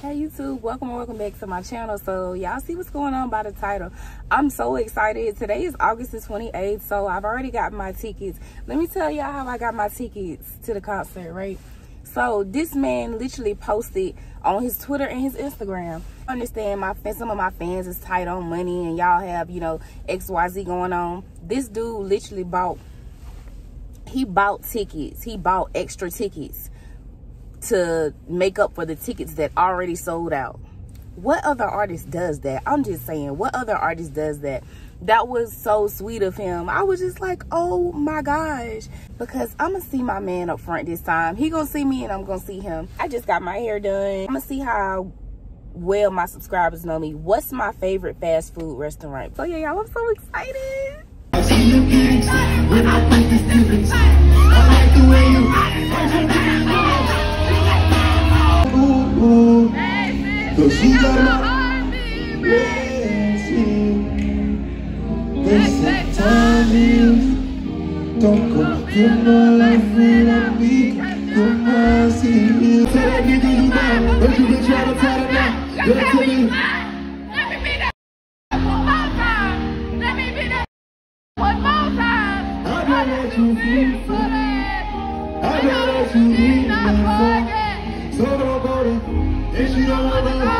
Hey YouTube, welcome and welcome back to my channel. So y'all see what's going on by the title. I'm so excited. Today is August the 28th, so I've already got my tickets. Let me tell y'all how I got my tickets to the concert, right? So this man literally posted on his Twitter and his Instagram. I understand my some of my fans is tight on money and y'all have, you know, XYZ going on. This dude literally bought he bought tickets. He bought extra tickets to make up for the tickets that already sold out. What other artist does that? I'm just saying, what other artist does that? That was so sweet of him. I was just like, oh my gosh. Because I'm going to see my man up front this time. He going to see me and I'm going to see him. I just got my hair done. I'm going to see how well my subscribers know me. What's my favorite fast food restaurant? So yeah, y'all, I'm so excited. Cause you got my blessing. They say time is don't go through my life without me. Come on, see you. Tell that nigga you but you trying to tell him now. Let me be that one more time. Let me be that one more time. I know that you feel for. I know that you need. So don't go there. If you don't want to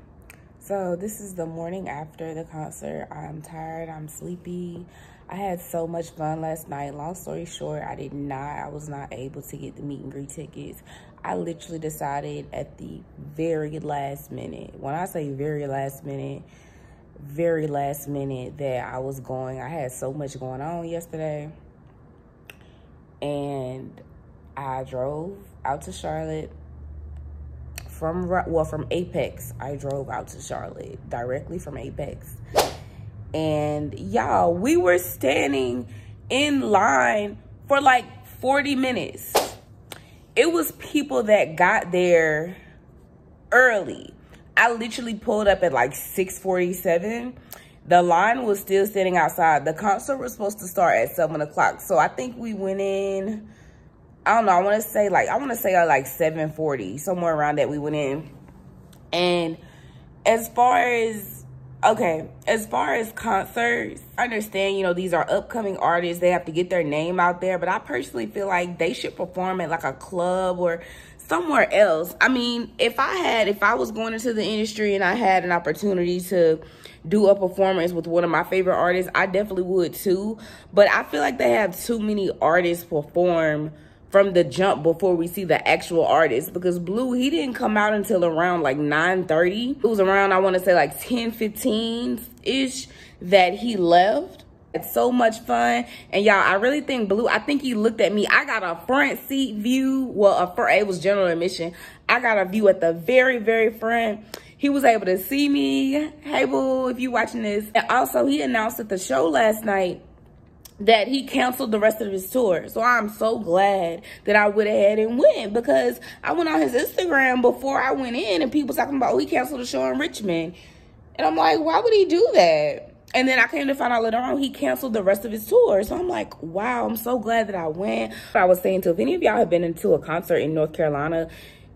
So this is the morning after the concert. I'm tired, I'm sleepy. I had so much fun last night. Long story short, I did not, I was not able to get the meet and greet tickets. I literally decided at the very last minute, when I say very last minute, very last minute that I was going. I had so much going on yesterday. And I drove out to Charlotte from well from Apex. I drove out to Charlotte directly from Apex. And y'all, we were standing in line for like 40 minutes. It was people that got there early. I literally pulled up at like 647. The line was still sitting outside. The concert was supposed to start at 7 o'clock. So I think we went in I don't know. I want to say like, I want to say uh, like 740, somewhere around that we went in. And as far as, okay, as far as concerts, I understand, you know, these are upcoming artists. They have to get their name out there. But I personally feel like they should perform at like a club or somewhere else. I mean, if I had, if I was going into the industry and I had an opportunity to do a performance with one of my favorite artists, I definitely would too. But I feel like they have too many artists perform from the jump before we see the actual artist because Bleu, he didn't come out until around like 9.30. It was around, I want to say like 10, 15-ish that he left. It's so much fun. And y'all, I really think Bleu, I think he looked at me. I got a front seat view. Well, a front, it was general admission. I got a view at the very, very front. He was able to see me. Hey, Boo, if you watching this. And also, he announced at the show last night that he canceled the rest of his tour. So I'm so glad that I went ahead and went because I went on his Instagram before I went in and people talking about, oh, he canceled the show in Richmond. And I'm like, why would he do that? And then I came to find out later on he canceled the rest of his tour. So I'm like, wow, I'm so glad that I went. But I was saying to if any of y'all have been into a concert in North Carolina,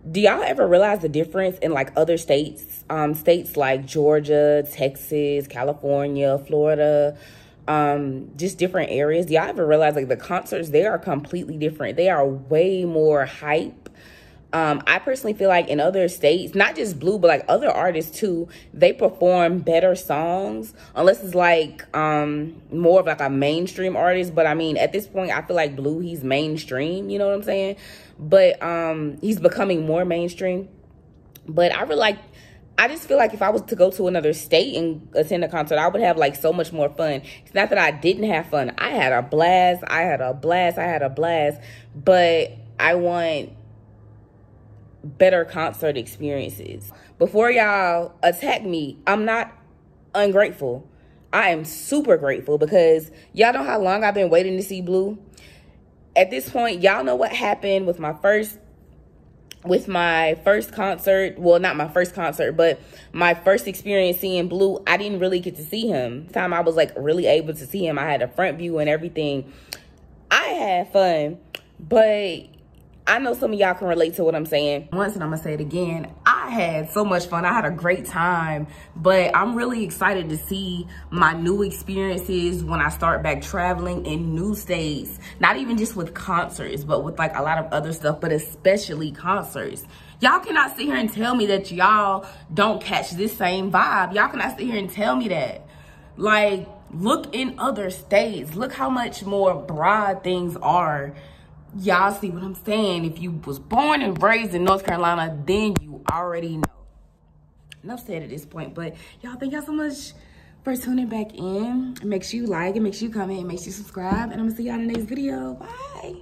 do y'all ever realize the difference in like other states? Um, states like Georgia, Texas, California, Florida, um just different areas. Y'all ever realize like the concerts they are completely different. They are way more hype. Um i personally feel like in other states not just Bleu but like other artists too they perform better songs unless it's like um more of like a mainstream artist. But i mean at this point i feel like Bleu he's mainstream you know what i'm saying? But um he's becoming more mainstream. But i really like I just feel like if I was to go to another state and attend a concert, I would have like so much more fun. It's not that I didn't have fun. I had a blast. I had a blast. I had a blast. But I want better concert experiences. Before y'all attack me, I'm not ungrateful. I am super grateful because y'all know how long I've been waiting to see Bleu. At this point, y'all know what happened with my first with my first concert, well, not my first concert, but my first experience seeing Bleu, I didn't really get to see him. The time I was like really able to see him, I had a front view and everything. I had fun, but I know some of y'all can relate to what I'm saying. Once, and I'm gonna say it again, I had so much fun. I had a great time, but I'm really excited to see my new experiences when I start back traveling in new states. Not even just with concerts, but with like a lot of other stuff, but especially concerts. Y'all cannot sit here and tell me that y'all don't catch this same vibe. Y'all cannot sit here and tell me that. Like, look in other states. Look how much more broad things are y'all see what I'm saying. If you was born and raised in North Carolina, then you already know. Enough said at this point, but y'all thank y'all so much for tuning back in. Make sure you like and make sure you comment and make sure you subscribe. And I'm gonna see y'all in the next video. Bye.